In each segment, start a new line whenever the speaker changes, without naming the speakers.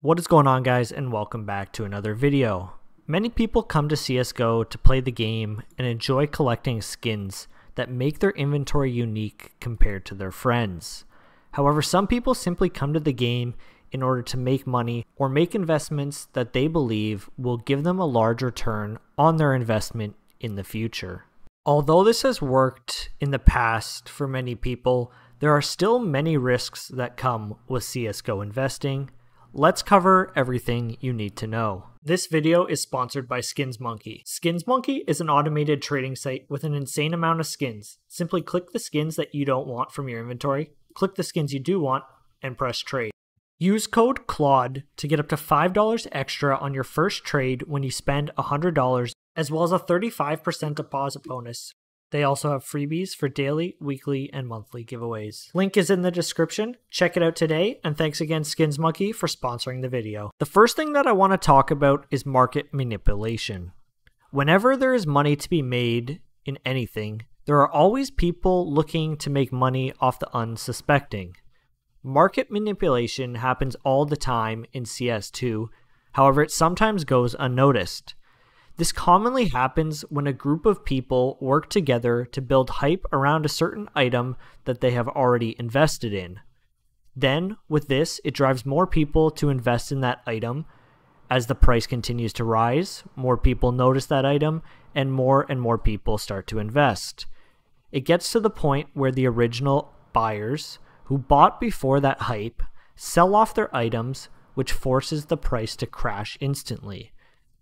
What is going on guys and welcome back to another video. Many people come to CSGO to play the game and enjoy collecting skins that make their inventory unique compared to their friends. However, some people simply come to the game in order to make money or make investments that they believe will give them a large return on their investment in the future. Although this has worked in the past for many people, there are still many risks that come with CSGO investing Let's cover everything you need to know. This video is sponsored by Skins Monkey. Skins Monkey is an automated trading site with an insane amount of skins. Simply click the skins that you don't want from your inventory, click the skins you do want, and press trade. Use code CLAWD to get up to $5 extra on your first trade when you spend $100, as well as a 35% deposit bonus. They also have freebies for daily, weekly, and monthly giveaways. Link is in the description. Check it out today, and thanks again Skins Monkey for sponsoring the video. The first thing that I want to talk about is market manipulation. Whenever there is money to be made in anything, there are always people looking to make money off the unsuspecting. Market manipulation happens all the time in CS2, however, it sometimes goes unnoticed. This commonly happens when a group of people work together to build hype around a certain item that they have already invested in. Then, with this, it drives more people to invest in that item. As the price continues to rise, more people notice that item, and more and more people start to invest. It gets to the point where the original buyers, who bought before that hype, sell off their items, which forces the price to crash instantly.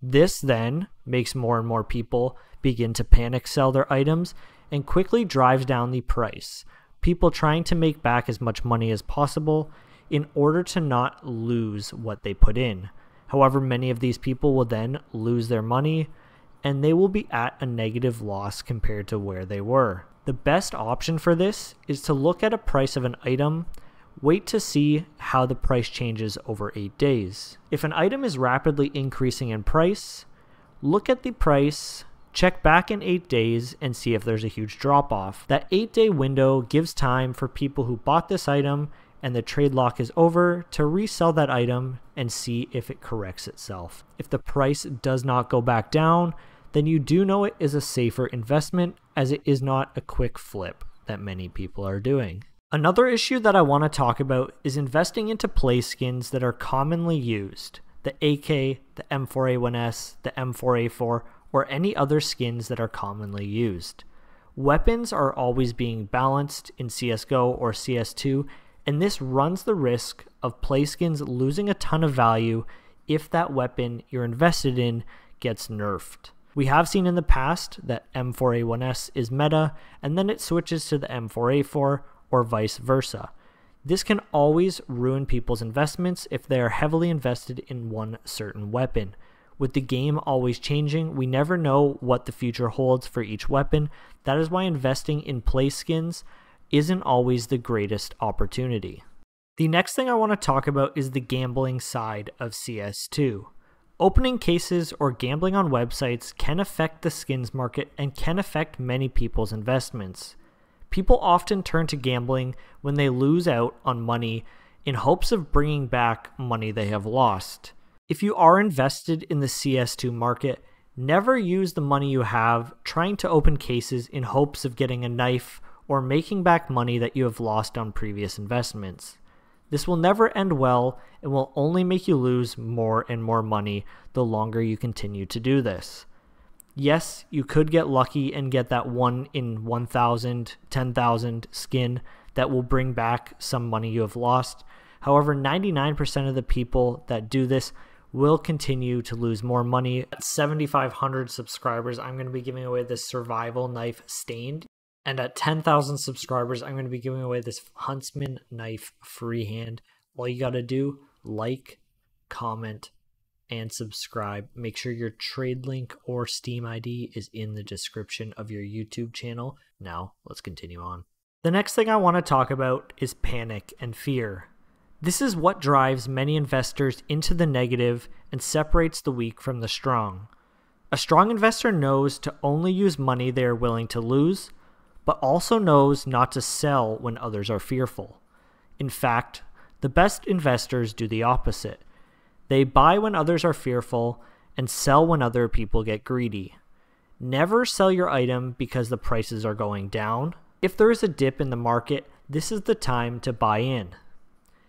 This then makes more and more people begin to panic sell their items and quickly drives down the price. People trying to make back as much money as possible in order to not lose what they put in. However, many of these people will then lose their money and they will be at a negative loss compared to where they were. The best option for this is to look at a price of an item Wait to see how the price changes over 8 days. If an item is rapidly increasing in price, look at the price, check back in 8 days, and see if there's a huge drop off. That 8 day window gives time for people who bought this item and the trade lock is over to resell that item and see if it corrects itself. If the price does not go back down, then you do know it is a safer investment as it is not a quick flip that many people are doing. Another issue that I want to talk about is investing into play skins that are commonly used the AK, the M4A1S, the M4A4, or any other skins that are commonly used. Weapons are always being balanced in CSGO or CS2, and this runs the risk of play skins losing a ton of value if that weapon you're invested in gets nerfed. We have seen in the past that M4A1S is meta, and then it switches to the M4A4 or vice versa. This can always ruin people's investments if they are heavily invested in one certain weapon. With the game always changing, we never know what the future holds for each weapon. That is why investing in play skins isn't always the greatest opportunity. The next thing I want to talk about is the gambling side of CS2. Opening cases or gambling on websites can affect the skins market and can affect many people's investments. People often turn to gambling when they lose out on money in hopes of bringing back money they have lost. If you are invested in the CS2 market, never use the money you have trying to open cases in hopes of getting a knife or making back money that you have lost on previous investments. This will never end well and will only make you lose more and more money the longer you continue to do this yes, you could get lucky and get that one in 1,000, 10,000 skin that will bring back some money you have lost. However, 99% of the people that do this will continue to lose more money. At 7,500 subscribers, I'm going to be giving away this survival knife stained. And at 10,000 subscribers, I'm going to be giving away this Huntsman knife freehand. All you got to do, like, comment, and subscribe. Make sure your trade link or Steam ID is in the description of your YouTube channel. Now, let's continue on. The next thing I want to talk about is panic and fear. This is what drives many investors into the negative and separates the weak from the strong. A strong investor knows to only use money they are willing to lose, but also knows not to sell when others are fearful. In fact, the best investors do the opposite They buy when others are fearful and sell when other people get greedy. Never sell your item because the prices are going down. If there is a dip in the market, this is the time to buy in.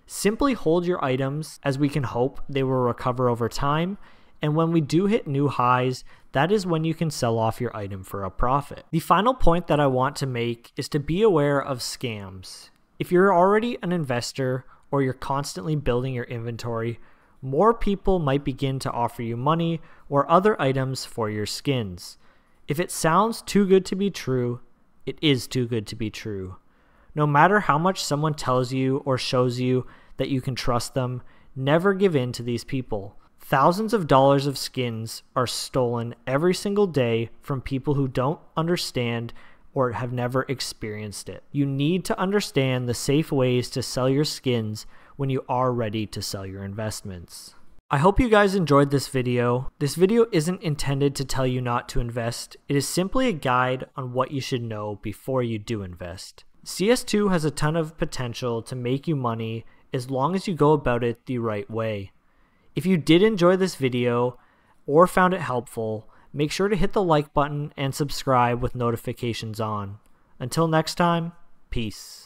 Simply hold your items as we can hope they will recover over time, and when we do hit new highs, that is when you can sell off your item for a profit. The final point that I want to make is to be aware of scams. If you're already an investor or you're constantly building your inventory, more people might begin to offer you money or other items for your skins. If it sounds too good to be true, it is too good to be true. No matter how much someone tells you or shows you that you can trust them, never give in to these people. Thousands of dollars of skins are stolen every single day from people who don't understand or have never experienced it. You need to understand the safe ways to sell your skins when you are ready to sell your investments. I hope you guys enjoyed this video. This video isn't intended to tell you not to invest. It is simply a guide on what you should know before you do invest. CS2 has a ton of potential to make you money as long as you go about it the right way. If you did enjoy this video or found it helpful, make sure to hit the like button and subscribe with notifications on. Until next time, peace.